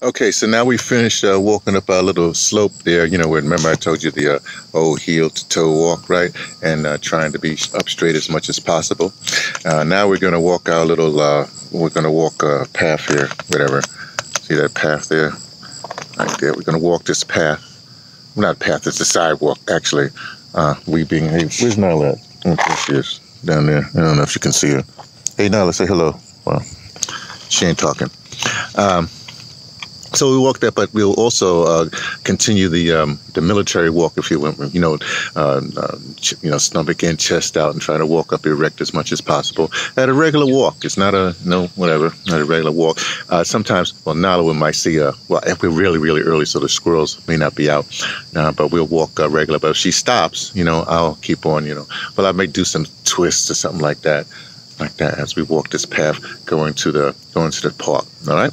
Okay, so now we finished uh, walking up our little slope there. You know, remember I told you the uh, old heel to toe walk, right? And uh, trying to be up straight as much as possible. Uh, now we're going to walk our little, uh, we're going to walk a path here, whatever. See that path there? Right there. We're going to walk this path. Well, not path, it's a sidewalk, actually. Uh, we being, hey, where's Nala at? Oh, she is, down there. I don't know if you can see her. Hey, Nala, say hello. Well, she ain't talking. Um, so we walk that, but we'll also uh, continue the um, the military walk, if you will. You know, uh, uh, you know, stomach in, chest out, and try to walk up erect as much as possible at a regular walk. It's not a no whatever, not a regular walk. Uh, sometimes, well, Nala we might see uh, well, if we're really really early, so the squirrels may not be out, uh, but we'll walk regular. But if she stops, you know, I'll keep on. You know, but I may do some twists or something like that like that as we walk this path going to the going to the park. All right,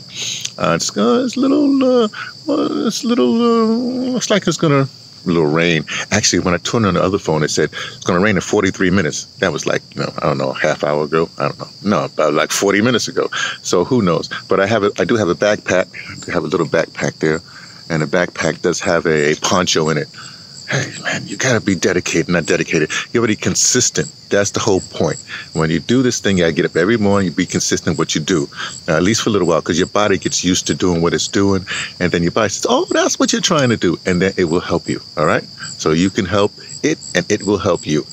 uh, it's uh, it's little uh, well, it's little uh, looks like it's gonna little rain. Actually, when I turned on the other phone, it said it's gonna rain in 43 minutes. That was like you know I don't know a half hour ago. I don't know no about like 40 minutes ago. So who knows? But I have a, I do have a backpack. I have a little backpack there, and the backpack does have a, a poncho in it. Hey man, you gotta be dedicated, not dedicated. You gotta be consistent. That's the whole point. When you do this thing, you gotta get up every morning. You be consistent what you do, uh, at least for a little while, because your body gets used to doing what it's doing, and then your body says, "Oh, that's what you're trying to do," and then it will help you. All right. So you can help it, and it will help you.